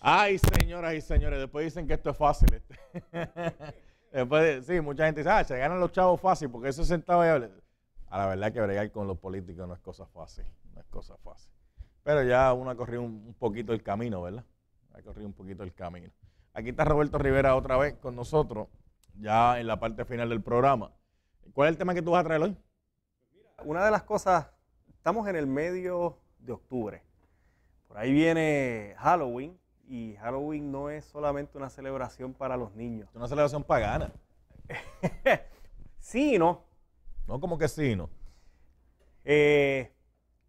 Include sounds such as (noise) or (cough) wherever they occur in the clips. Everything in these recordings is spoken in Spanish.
Ay, señoras y señores, después dicen que esto es fácil. este. (laughs) después, sí, mucha gente dice, ah, se ganan los chavos fácil porque eso sentado ahí. habla". A la verdad que bregar con los políticos no es cosa fácil, no es cosa fácil. Pero ya uno ha corrido un, un poquito el camino, ¿verdad? Ha corrido un poquito el camino. Aquí está Roberto Rivera otra vez con nosotros, ya en la parte final del programa. ¿Cuál es el tema que tú vas a traer hoy? Una de las cosas, estamos en el medio de octubre. Por ahí viene Halloween y Halloween no es solamente una celebración para los niños. Es una celebración pagana. (laughs) Sí y no. No como que sí, ¿no? Eh,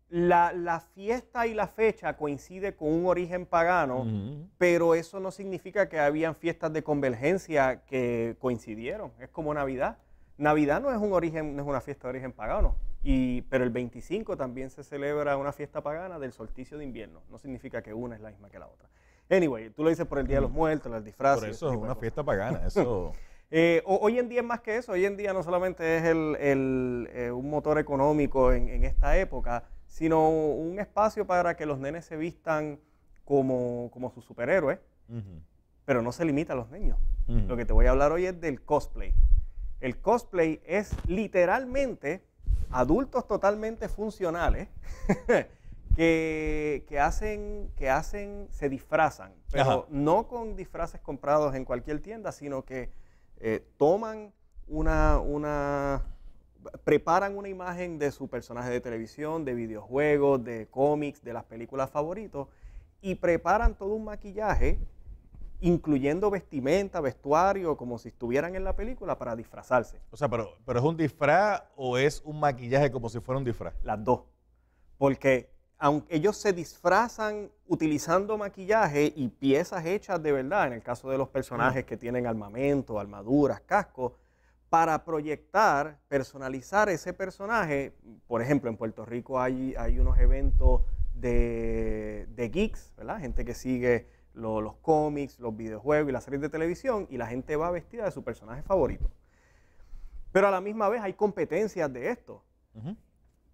la, la fiesta y la fecha coincide con un origen pagano, pero eso no significa que habían fiestas de convergencia que coincidieron. Es como Navidad. Navidad no es un origen, no es una fiesta de origen pagano. Y, pero el 25 también se celebra una fiesta pagana del solsticio de invierno. No significa que una es la misma que la otra. Anyway, tú lo dices por el Día de los Muertos, las disfraces. Por eso es una fiesta pagana. (laughs) Eso. Eh, ho- hoy en día es más que eso. Hoy en día no solamente es el- el, eh, un motor económico en, en esta época, sino un espacio para que los nenes se vistan como, como sus superhéroes, Ujú. pero no se limita a los niños. Ujú. Lo que te voy a hablar hoy es del cosplay. El cosplay es literalmente adultos totalmente funcionales (laughs) que, que hacen, que hacen, se disfrazan, pero Ajá. no con disfraces comprados en cualquier tienda, sino que eh, toman una, una, preparan una imagen de su personaje de televisión, de videojuegos, de cómics, de las películas favoritos, y preparan todo un maquillaje incluyendo vestimenta, vestuario, como si estuvieran en la película para disfrazarse. O sea, pero, pero ¿es un disfraz o es un maquillaje como si fuera un disfraz? Las dos. Porque aunque ellos se disfrazan utilizando maquillaje y piezas hechas de verdad, en el caso de los personajes que tienen armamento, armaduras, cascos, para proyectar, personalizar ese personaje. Por ejemplo, en Puerto Rico hay, unos eventos de, de geeks, ¿verdad? Gente que sigue lo- los cómics, los videojuegos y las series de televisión y la gente va vestida de su personaje favorito. Pero a la misma vez hay competencias de esto.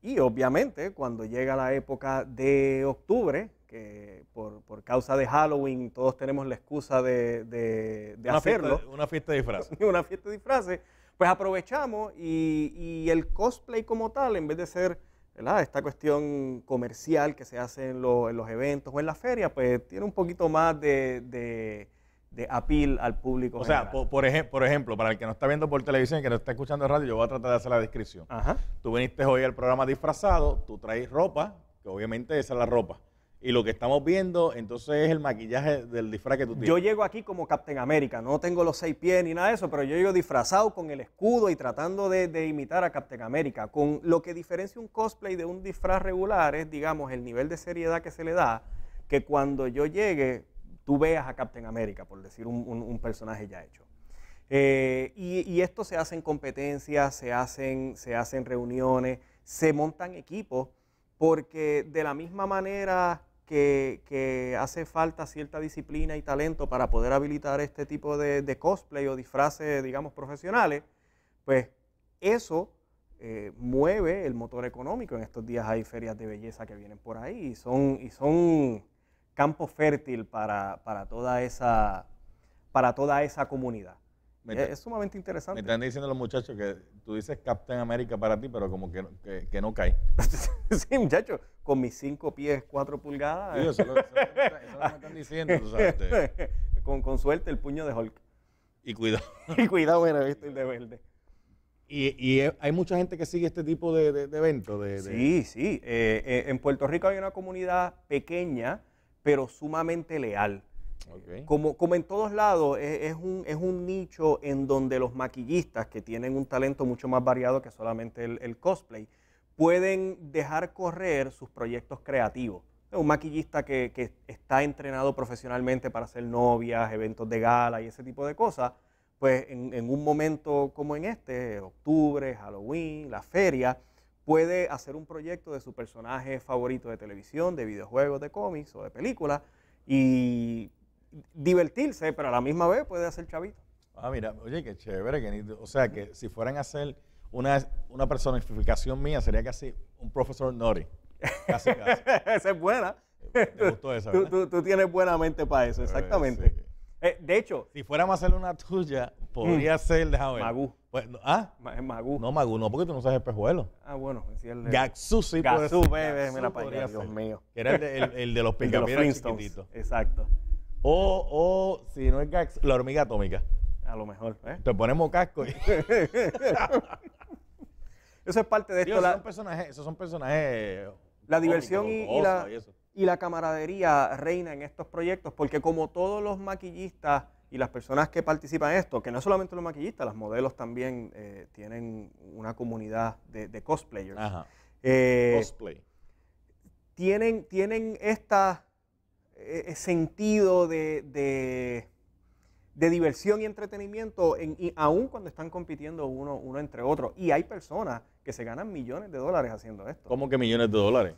Y obviamente cuando llega la época de octubre, que por, por causa de Halloween todos tenemos la excusa de, de- de Una hacerlo, Fiesta, una fiesta de disfraz. (laughs) una fiesta de disfraces, pues aprovechamos y, y el cosplay como tal, en vez de ser ¿verdad? esta cuestión comercial que se hace en, lo- en los eventos o en la feria, pues tiene un poquito más de, de, de appeal al público. O sea, por, por, ejem- por ejemplo, para el que no está viendo por televisión y que no está escuchando radio, yo voy a tratar de hacer la descripción. Ajá. Tú viniste hoy al programa disfrazado, tú traes ropa, que obviamente esa es la ropa. Y lo que estamos viendo, entonces, es el maquillaje del disfraz que tú tienes. Yo llego aquí como Captain América, no tengo los seis pies ni nada de eso, pero yo llego disfrazado con el escudo y tratando de, de imitar a Captain América. Con lo que diferencia un cosplay de un disfraz regular es, digamos, el nivel de seriedad que se le da, que cuando yo llegue, tú veas a Captain América, por decir un, un- personaje ya hecho. Eh, y, esto se hace en competencias, se hacen, se hacen reuniones, se montan equipos, porque de la misma manera que, que hace falta cierta disciplina y talento para poder habilitar este tipo de, de cosplay o disfraces, digamos, profesionales, pues eso eh, mueve el motor económico. En estos días hay ferias de belleza que vienen por ahí y son, y son campo fértil para, para, toda esa, para toda esa comunidad. Me Es, es sumamente Me interesante. están diciendo los muchachos que tú dices Captain America para ti, pero como que, no- que, que no cae. (laughs) sí, muchachos, con mis cinco pies, cuatro pulgadas. Digo, eso, es lo- eso me eso me están diciendo, tú sabes. este, (laughs) con, con suerte el puño de Hulk. Y cuidado. (laughs) Y cuidado, mira, estoy de verde. Y, y eh, hay mucha gente que sigue este tipo de, de, de eventos. De, de- Sí, sí. Eh, eh, en Puerto Rico hay una comunidad pequeña, pero sumamente leal. Ok. Como, como en todos lados, es, es un, es un nicho en donde los maquillistas, que tienen un talento mucho más variado que solamente el, el cosplay, pueden dejar correr sus proyectos creativos. Un maquillista que, que está entrenado profesionalmente para hacer novias, eventos de gala y ese tipo de cosas, pues en, en un momento como en este, octubre, Halloween, la feria, puede hacer un proyecto de su personaje favorito de televisión, de videojuegos, de cómics o de películas y divertirse, pero a la misma vez puede hacer chavito. Ah, mira, oye, qué chévere. que ni- o sea, que si fueran a hacer una, una personificación mía, sería casi un profesor Nori. Casi, casi. (laughs) Esa es buena. ¿Te gustó esa, Tú, verdad? tú- tú tienes buena mente para eso, Eh, exactamente. sí. Eh, de hecho, Si fuéramos a hacer una tuya, podría ser, déjame ver. Magú. Pues, ah, Ma- Magú. no Magú, no, porque tú no sabes espejuelo. Ah, bueno, sí, el Gaxu sí puede Gazú, ser. bebé, Gaxú mira para allá, Dios mío. Que era el de, el- el de los (laughs) Flintstones. chiquititos. Exacto. O, o, si no es Gaxu, la hormiga atómica. A lo mejor. ¿eh? Te ponemos casco y... (laughs) Eso es parte de esto. esos la- son personajes, esos son personajes La diversión y- la- y la camaradería reina en estos proyectos, porque como todos los maquillistas y las personas que participan en esto, que no solamente los maquillistas, los modelos también eh, tienen una comunidad de, de cosplayers, Ajá. eh, Cosplay. tienen, tienen esta eh, sentido de, de- de diversión y entretenimiento, en, y aún cuando están compitiendo uno, uno entre otros. Y hay personas que se ganan millones de dólares haciendo esto. ¿Cómo que millones de dólares?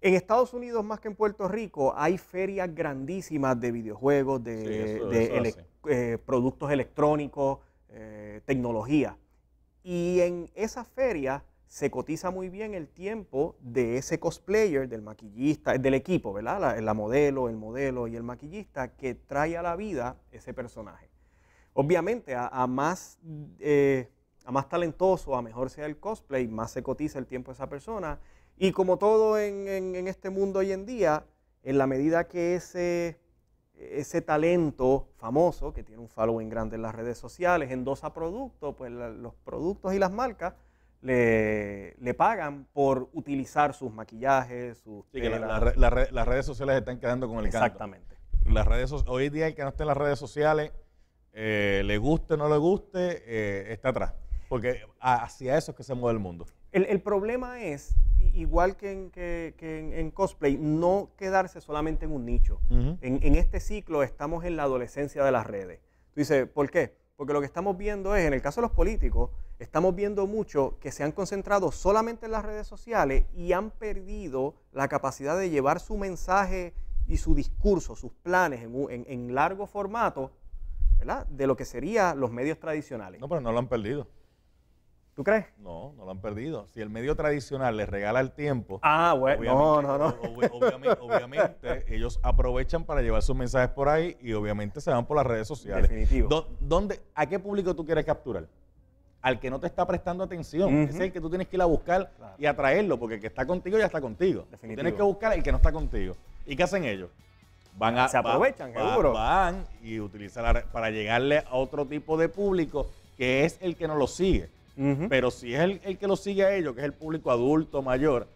En Estados Unidos, más que en Puerto Rico, hay ferias grandísimas de videojuegos, de, Sí, eso- de eso ele- eh, productos electrónicos, eh, tecnología. Y en esas ferias se cotiza muy bien el tiempo de ese cosplayer, del maquillista, del equipo, ¿verdad? La, la modelo, el modelo y el maquillista que trae a la vida ese personaje. Obviamente, a, a más, eh, a más talentoso, a mejor sea el cosplay, más se cotiza el tiempo de esa persona. Y como todo en, en- en este mundo hoy en día, en la medida que ese, ese talento famoso, que tiene un following grande en las redes sociales, endosa productos, pues la- los productos y las marcas le, le pagan por utilizar sus maquillajes, sus Sí, que la- la las redes sociales están quedando con el canto. Exactamente. Las redes so- hoy día el que no esté en las redes sociales, eh, le guste o no le guste, eh, está atrás. Porque hacia eso es que se mueve el mundo. El, el problema es, igual que, en, que- que en- en cosplay, no quedarse solamente en un nicho. En, en este ciclo estamos en la adolescencia de las redes. Tú dices, ¿por qué? Porque lo que estamos viendo es, en el caso de los políticos, estamos viendo mucho que se han concentrado solamente en las redes sociales y han perdido la capacidad de llevar su mensaje y su discurso, sus planes en- en largo formato, ¿verdad? De lo que serían los medios tradicionales. No, pero no lo han perdido. ¿Tú crees? No, no lo han perdido. Si el medio tradicional les regala el tiempo, Ah, bueno, no, no, no. obvi- obviamente, obviamente, ellos aprovechan para llevar sus mensajes por ahí y obviamente se van por las redes sociales. Definitivo. ¿Dónde, ¿A qué público tú quieres capturar? Al que no te está prestando atención. Es el que tú tienes que ir a buscar Claro. y atraerlo, porque el que está contigo ya está contigo. Tú Definitivo. tienes que buscar el que no está contigo. ¿Y qué hacen ellos? Van a, Se aprovechan, va- seguro. Van y utilizan para llegarle a otro tipo de público que es el que no lo sigue. Pero si es el, el que lo sigue a ellos, que es el público adulto, mayor,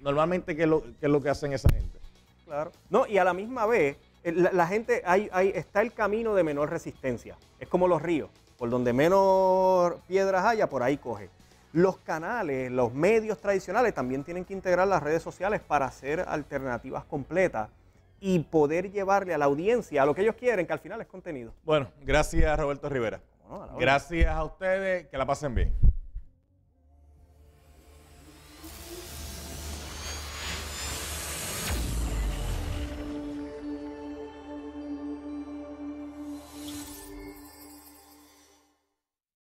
normalmente, ¿qué es lo, qué es lo que hacen esa gente? Claro. No, y a la misma vez, eh, la, la gente, hay, hay- está el camino de menor resistencia. Es como los ríos. Por donde menos piedras haya, por ahí coge. Los canales, los medios tradicionales también tienen que integrar las redes sociales para hacer alternativas completas y poder llevarle a la audiencia a lo que ellos quieren, que al final es contenido. Bueno, gracias Roberto Rivera. Gracias a ustedes, que la pasen bien.